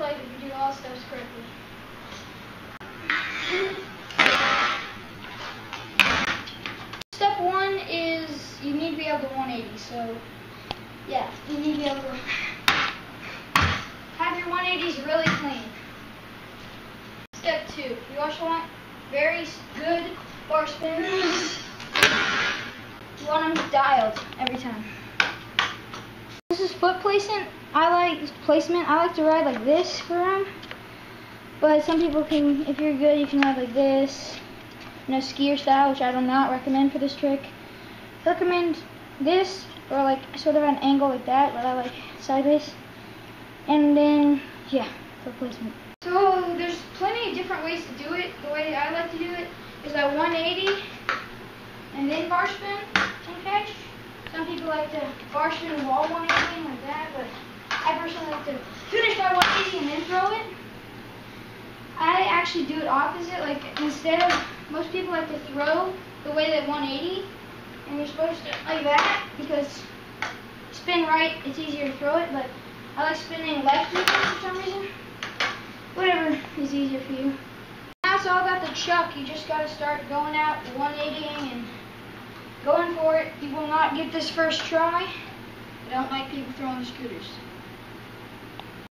like if you do all steps correctly. Step one is you need to be able to 180. So, yeah, you need to be able to have your 180s really clean. Step two, you also want very good bar spins. You want them dialed every time. Placement. I like placement. I like to ride like this for them. But some people can, if you're good, you can ride like this. You know, skier style, which I do not recommend for this trick. I recommend this, or like sort of an angle like that, but I like sideways. And then, yeah, for placement. So there's plenty of different ways to do it. The way I like to do it is at 180 and then bar spin catch. Some people like to bar spin wall 180 like that, but I personally like to finish my 180 and then throw it. I actually do it opposite. Like instead of most people like to throw the way that 180, and you're supposed to like that because spin right, it's easier to throw it. But I like spinning left for some reason. Whatever is easier for you. Now it's all about the chuck. You just got to start going out 180ing and going for it. You will not get this first try. I don't like people throwing the scooters.